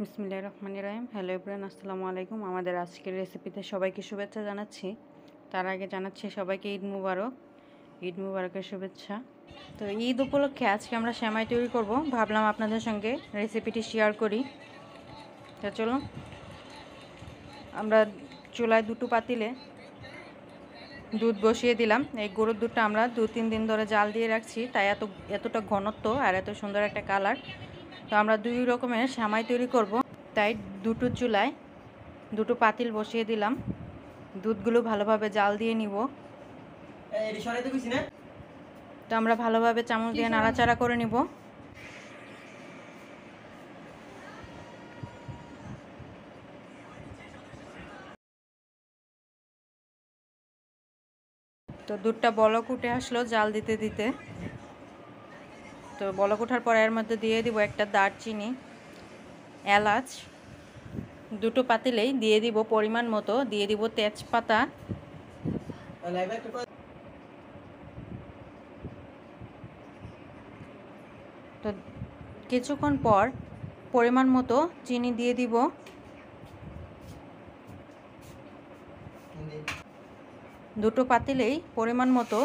বিসমিল্লাহ রহমান রাহিম। হ্যালো ইব্রান আসসালামু আলাইকুম। আমাদের আজকের রেসিপিতে সবাইকে শুভেচ্ছা জানাচ্ছি। তার আগে জানাচ্ছি সবাইকে ঈদ মুবারক। ঈদ মুবারকের শুভেচ্ছা। তো ঈদ উপলক্ষে আজকে আমরা শ্যামাই তৈরি করব। ভাবলাম আপনাদের সঙ্গে রেসিপিটি শেয়ার করি। তা চলো আমরা চুলায় দুটো পাতিলে দুধ বসিয়ে দিলাম। এই গরুর দুধটা আমরা দু তিন দিন ধরে জাল দিয়ে রাখছি। তাই এত, এতটা ঘনত্ব আর এত সুন্দর একটা কালার তো আমরা দুই রকমের সামাই তৈরি করব। তাই দুটো চুলায় দুটো পাতিল বসিয়ে দিলাম। দুধগুলো ভালোভাবে জাল দিয়ে নিব। তো আমরা ভালোভাবে চামচ দিয়ে নাড়াচাড়া করে নিব। তো দুধটা বলক উঠে আসলো জাল দিতে দিতে। তো বলক ওঠার পর এর মধ্যে দিয়ে দিব একটা দারচিনি, এলাচ, দুটো পাতিলেই দিয়ে দিব পরিমাণ মতো, দিয়ে দিব তেজপাতা। তো কিছুক্ষণ পর পরিমাণ মতো চিনি দিয়ে দিব। দুটো পাতিলেই পরিমাণ মতো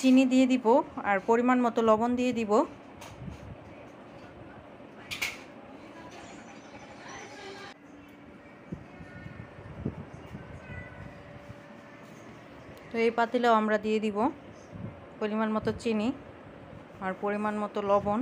চিনি দিয়ে দিব আর পরিমাণ মতো লবণ দিয়ে দিব। তো এই পাতিলেও আমরা দিয়ে দিব পরিমাণ মতো চিনি আর পরিমাণ মতো লবণ।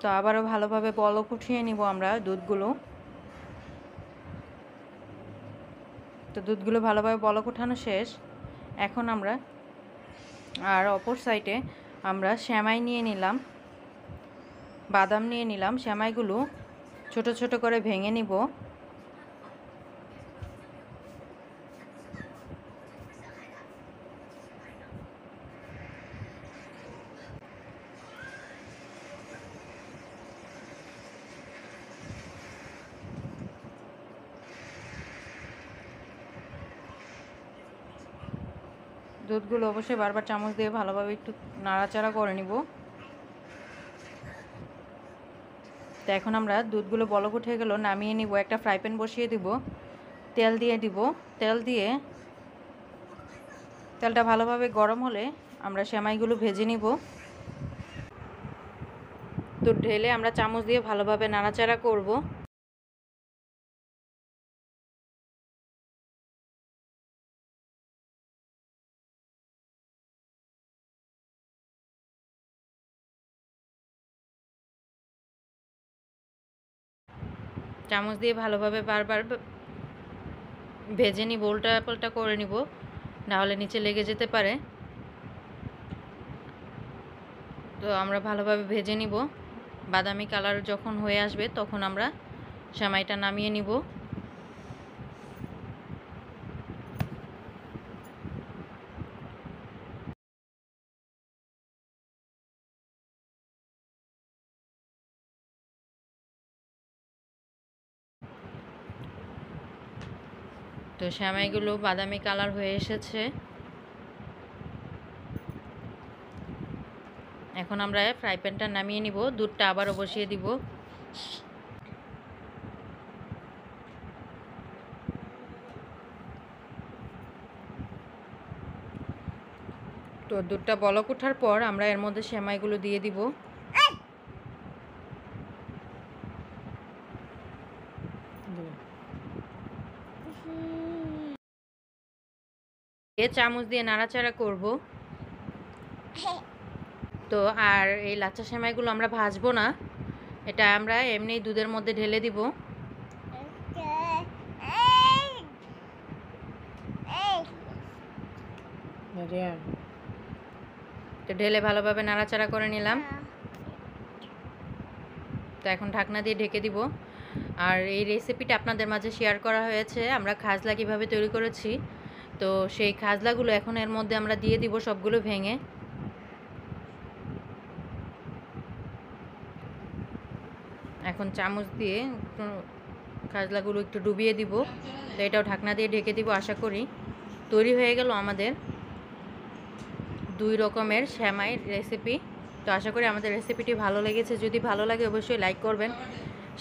তো আবারও ভালোভাবে বলক উঠিয়ে নিব আমরা দুধগুলো। তো দুধগুলো ভালোভাবে বলক উঠানো শেষ। এখন আমরা, আর অপর সাইডে আমরা শ্যামাই নিয়ে নিলাম। বাদাম নিয়ে নিলাম। শ্যামাইগুলো ছোট ছোট করে ভেঙে নিব। দুধগুলো অবশ্যই বারবার চামচ দিয়ে ভালোভাবে একটু নাড়াচাড়া করে নিব। তো এখন আমরা দুধগুলো বলক উঠে গেল, নামিয়ে নিব, একটা ফ্রাই প্যান বসিয়ে দিব, তেল দিয়ে দিব। তেল দিয়ে তেলটা ভালোভাবে গরম হলে আমরা সেমাইগুলো ভেজে নিব। দুধ ঢেলে আমরা চামচ দিয়ে ভালোভাবে নাড়াচাড়া করব। চামচ দিয়ে ভালোভাবে বারবার ভেজে নিব উল্টা পাল্টা করে নিব, নাহলে নিচে লেগে যেতে পারে। তো আমরা ভালোভাবে ভেজে নিব। বাদামি কালার যখন হয়ে আসবে, তখন আমরা সেমাইটা নামিয়ে নিব। তো শ্যামাইগুলো বাদামি কালার হয়ে এসেছে। এখন আমরা ফ্রাই প্যানটা নামিয়ে নিব, দুধটা আবারও বসিয়ে দিব। তো দুধটা বলক ওঠার পর আমরা এর মধ্যে শ্যামাইগুলো দিয়ে দিব। এ চামচ দিয়ে নাড়াচাড়া করব। তো আর এই লাচ্চা সেমাইগুলো আমরা ভাজবো না। এটা আমরা এমনি দুধের মধ্যে ঢেলে দিব। তো ঢেলে ভালোভাবে নাড়াচাড়া করে নিলাম। তো এখন ঢাকনা দিয়ে ঢেকে দিব। আর এই রেসিপিটা আপনাদের মাঝে শেয়ার করা হয়েছে। আমরা খাজলা কীভাবে তৈরি করেছি তো সেই খাজলাগুলো এখন এর মধ্যে আমরা দিয়ে দিব সবগুলো ভেঙে। এখন চামচ দিয়ে খাজলাগুলো একটু ডুবিয়ে দিব। তো এটাও ঢাকনা দিয়ে ঢেকে দিব, আশা করি। তৈরি হয়ে গেল আমাদের দুই রকমের শ্যামাই রেসিপি তো আশা করি আমাদের রেসিপিটি ভালো লেগেছে। যদি ভালো লাগে অবশ্যই লাইক করবেন।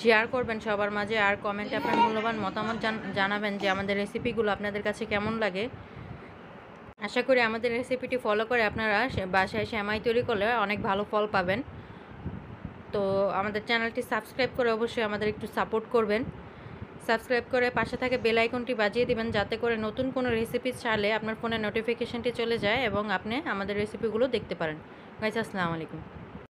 শেয়ার করবেন সবার মাঝে আর কমেন্টে আপনার মূল্যবান মতামত জানাবেন যে আমাদের রেসিপিগুলো আপনাদের কাছে কেমন লাগে। আশা করি আমাদের রেসিপিটি ফলো করে আপনারা বাসায় শ্যামাই তৈরি করলে অনেক ভালো ফল পাবেন। তো আমাদের চ্যানেলটি সাবস্ক্রাইব করে অবশ্যই আমাদের একটু সাপোর্ট করবেন। সাবস্ক্রাইব করে পাশে থাকে বেল আইকনটি বাজিয়ে দিবেন যাতে করে নতুন কোনো রেসিপি চালে আপনার ফোনে নোটিফিকেশনটি চলে যায় এবং আপনি আমাদের রেসিপিগুলো দেখতে পারেন। গাইস আসসালামু আলাইকুম।